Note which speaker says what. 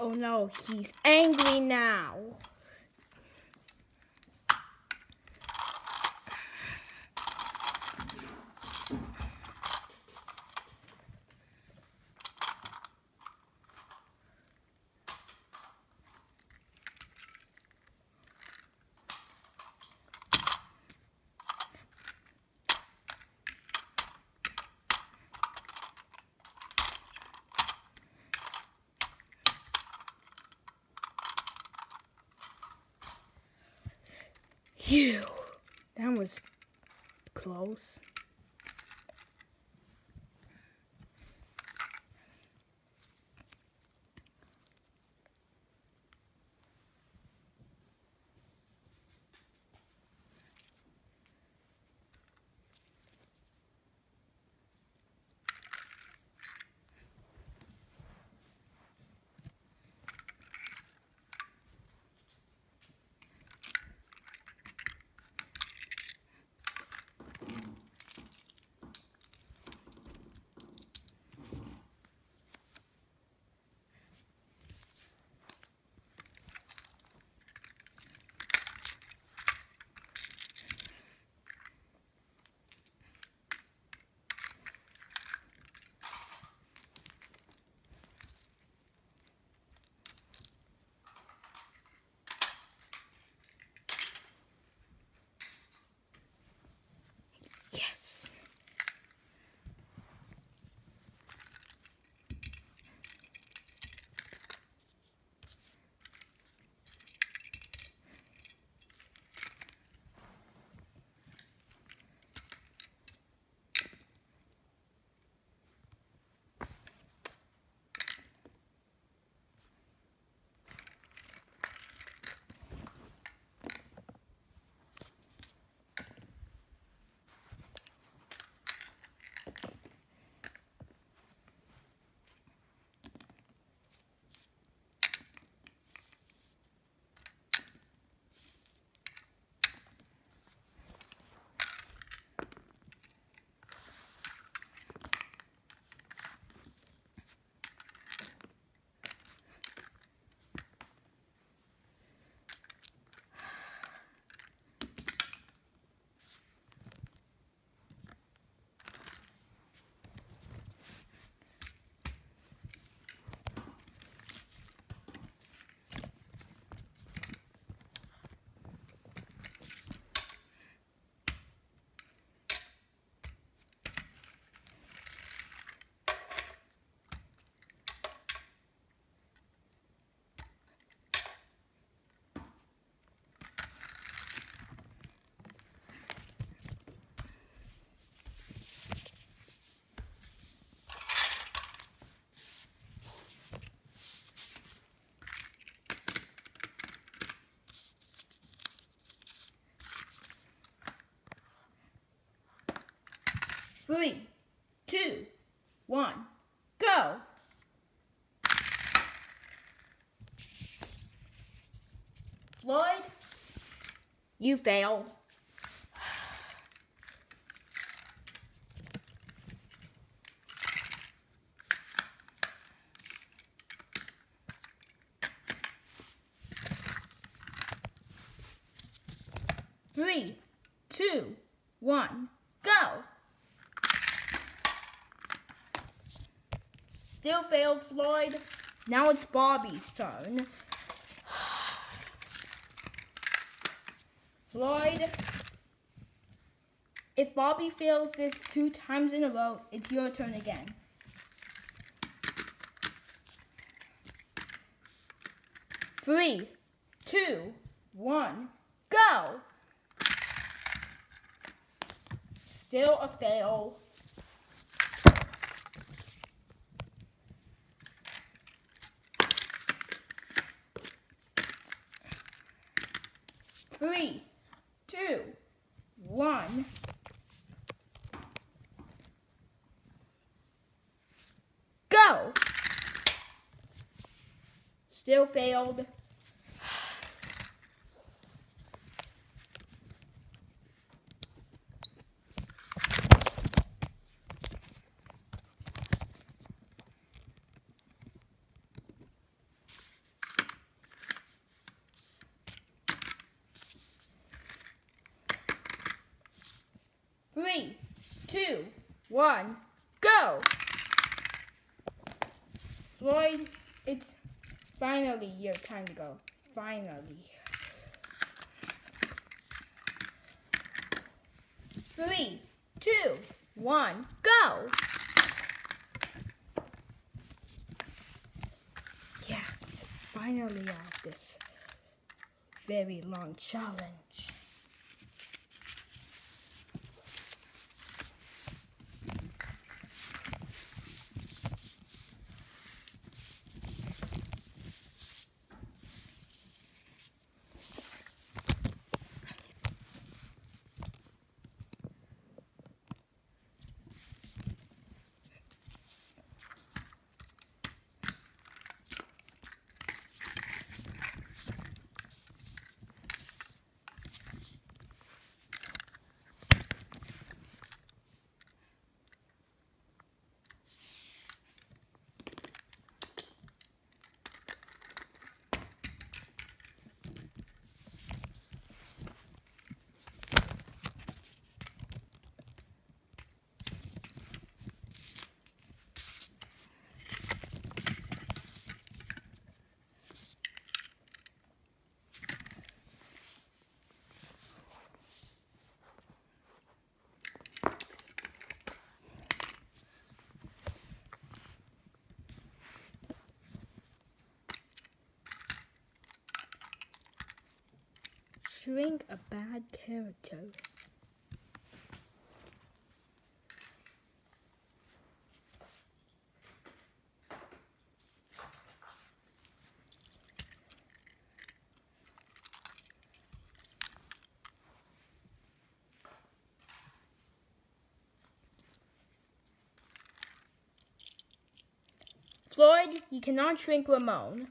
Speaker 1: Oh no, he's angry now. Phew. That was close. Three, two, one, go. Floyd, you fail. Three, two, one, go. Still failed, Floyd. Now it's Bobby's turn. Floyd, if Bobby fails this two times in a row, it's your turn again. Three, two, one, go! Still a fail. Three, two, one. Go! Still failed. Two, one, go! Floyd, it's finally your time to go. Finally. Three, two, one, go! Yes, finally out of this very long challenge. Shrink a bad character. Floyd, you cannot shrink Ramon.